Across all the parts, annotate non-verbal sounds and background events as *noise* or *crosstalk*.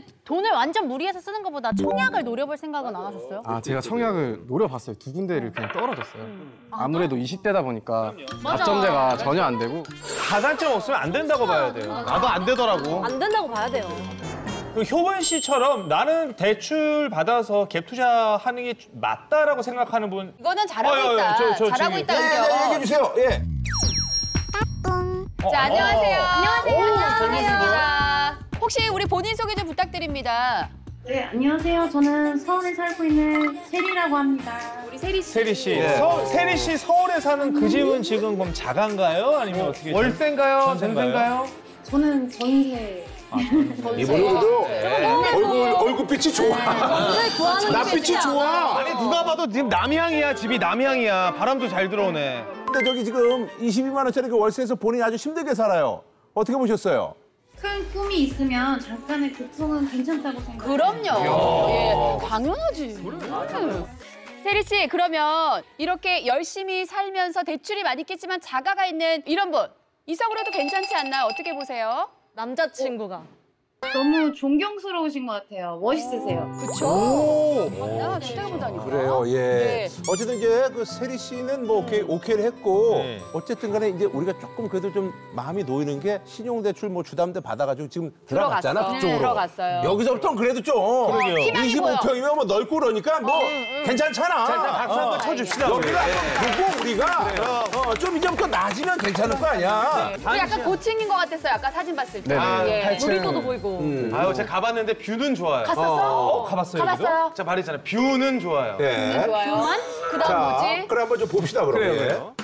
근데 돈을 완전 무리해서 쓰는 것보다 청약을 노려볼 생각은 안 하셨어요? 아 제가 청약을 노려봤어요. 두 군데를 그냥 떨어졌어요. 아무래도 20대다 보니까 답점제가 전혀 안 되고 가산점 없으면 안 된다고 봐야 돼요. 나도 안 되더라고. 안 된다고 봐야 돼요. 그 효번 씨처럼 나는 대출 받아서 갭 투자하는 게 맞다라고 생각하는 분 이거는 잘하고 어, 어, 어, 있다. 저, 저 잘하고 있다 네, 네, 의견. 얘기해 주세요. 예. 자, 안녕하세요. 안녕하세요. 젊으신 반갑습니다. 혹시 우리 본인 소개 좀 부탁드립니다. 네, 안녕하세요. 저는 서울에 살고 있는 세리라고 합니다. 우리 세리 씨. 세리 씨, 예. 서, 세리 씨 서울에 사는 그 집은 지금 그럼 자가인가요? 아니면 어떻게? 월세인가요? 전세인가요? 저는 전세. 이번에도 얼굴 얼굴빛이 좋아. 좋아하는 낯빛이 좋아. 아니 누가 봐도 지금 남향이야 집이 남향이야 바람도 잘 들어오네. 근데 저기 지금 22만 원짜리 그 월세에서 본인이 아주 힘들게 살아요. 어떻게 보셨어요? 큰 꿈이 있으면 잠깐의 고통은 괜찮다고 생각해요. 그럼요. 예, 당연하지. 음. 세리 씨, 그러면 이렇게 열심히 살면서 대출이 많이 있겠지만 자가가 있는 이런 분 이성으로도 괜찮지 않나요? 어떻게 보세요? 남자친구가. 너무 존경스러우신 것 같아요. 멋있으세요. 그렇죠. 나 진짜 보다니까. 그래요, 예. 네. 어쨌든 이제 그 세리 씨는 뭐 오케이, 오케이를 했고 네. 어쨌든 간에 이제 우리가 조금 그래도 좀 마음이 놓이는 게 신용대출 뭐 주담대 받아가지고 지금 들어갔잖아, 들어갔어. 그쪽으로. 들어갔어요. 여기서부터는 그래도 좀 그러게요. 희망이 25평이면 뭐 넓고 그러니까 뭐 괜찮잖아. 자, 일단 박수 한번 어. 쳐줍시다. 여기가 보고 우리가 어, 좀 이제부터 낮으면 괜찮을 거 아니야. 우리 약간 고층인 것 같았어요. 아까 사진 봤을 때. 네 네. 아, 예. 팔층. 놀이터도 보이고. 아유 제가 가봤는데 뷰는 좋아요. 갔었어? 어, 가봤어요. 가봤어요? 여기도? 제가 말했잖아요. 뷰는 좋아요. 예. 좋아요. 그다음 자, 뭐지? 그래 한번 좀 봅시다 그럼. 그래요. 예. 그래요.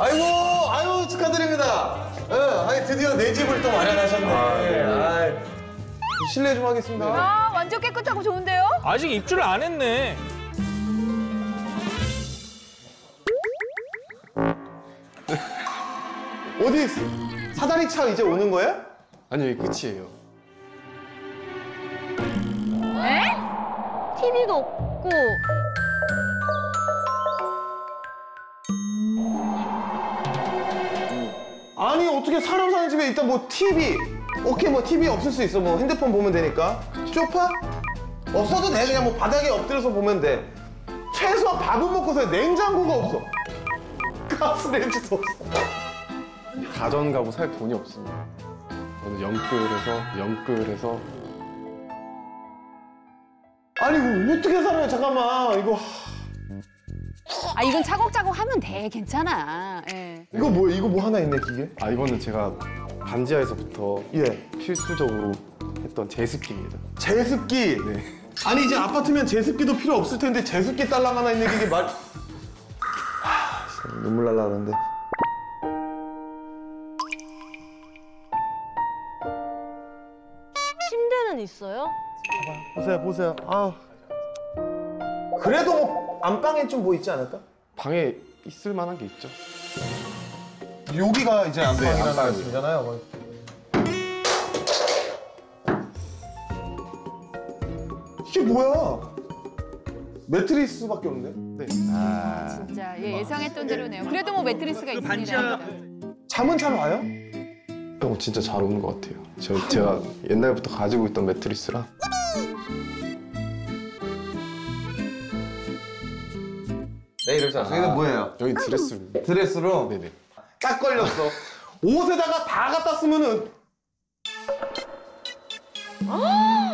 아이고, 아유 축하드립니다. 예, 아니 드디어 내 집을 또 마련하셨네. 아이, 실례 좀 하겠습니다. 아, 완전 깨끗하고 좋은데요? 아직 입주를 안 했네. 어디 사다리 차 이제 오는 거야? 아니요 끝이에요. 에? TV도 없고. 아니 어떻게 사람 사는 집에 일단 뭐 TV, 오케이 뭐 TV 없을 수 있어. 뭐 핸드폰 보면 되니까. 쇼파? 없어도 돼. 그냥 뭐 바닥에 엎드려서 보면 돼. 최소한 밥은 먹고서 냉장고가 없어. *laughs* 가스레인지도 없어. 가전 가구 살 돈이 없습니다. 저는 영끌에서 영끌에서 아니 이거 어떻게 살아요? 잠깐만 이거 아, 이건 차곡차곡 하면 돼. 괜찮아. 예. 이거 뭐야? 이거 뭐 하나 있네 기계? 아 이거는 제가 반지하에서부터 예. 필수적으로 했던 제습기입니다. 제습기. 네. 아니 이제 아파트면 제습기도 필요 없을 텐데 제습기 딸랑 하나 있는 게 이게 말. 하, 진짜 눈물 날라 그러는데. 침대는 있어요? 보세요, 보세요. 아. 그래도 뭐 안방에 좀 뭐 있지 않을까? 방에 있을 만한 게 있죠. 여기가 이제 안방이라는 안방이에요. 말씀이잖아요. 거의. 이게 뭐야? 매트리스밖에 없는데? 네. 진짜 예, 예상했던 대로네요. 그래도 뭐 매트리스가 있습니다. 잠은 잘 와요? 형 진짜 잘 오는 것 같아요. 저, 제가 옛날부터 가지고 있던 매트리스라 네, 이러자. 여기는 뭐예요? 여기 드레스룸. *laughs* 드레스룸? 네네. 딱 걸렸어. 옷에다가 다 갖다 쓰면은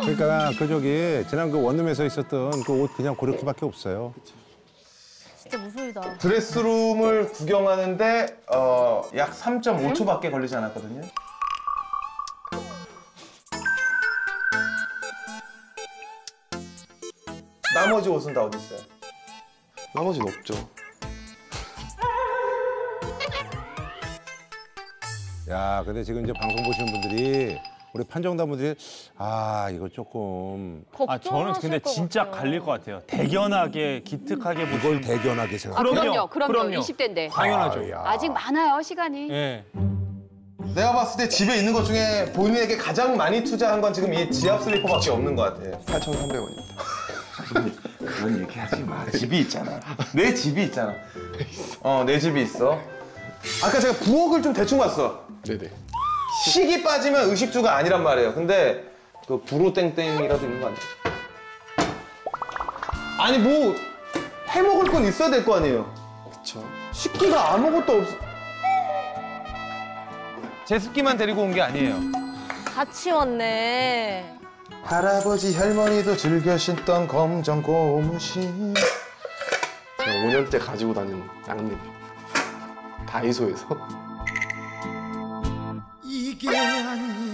그러니까 그 저기 지난 그 원룸에서 있었던 그 옷 그냥 그렇게밖에 없어요. 진짜 무서이다. 드레스룸을 구경하는데 어, 약 3.5초밖에 걸리지 않았거든요. 나머지 옷은 다 어디 있어요? 나머지는 없죠. 야, 근데 지금 이제 방송 보시는 분들이 우리 판정단 분들이 아 이거 조금 아 저는 근데 진짜 갈릴 것 같아요. 대견하게 기특하게 이걸 보시는 대견하게 아, 생각. 그럼요, 그럼요. 그럼요. 그럼요. 20대인데. 당연하죠. 야. 아직 많아요, 시간이. 예. 내가 봤을 때 집에 있는 것 중에 본인에게 가장 많이 투자한 건 지금 이 지압 슬리퍼밖에 없는 것 같아요. 8,300원입니다. 그런 얘기 하지 마. 집이 있잖아. 내 집이 있잖아. 어, 내 집이 있어. 아까 제가 부엌을 좀 대충 봤어. 네네. 식이 빠지면 의식주가 아니란 말이에요. 근데 그 불호 땡땡이라도 있는 거 아니에요? 아니 뭐 해먹을 건 있어야 될 거 아니에요. 그쵸. 식기가 아무것도 없어. 제습기만 데리고 온 게 아니에요. 같이 왔네. 할아버지 할머니도 즐겨 신던 검정 고무신. 제가 5년 때 가지고 다니는 양립. 다이소에서. 이게 아닌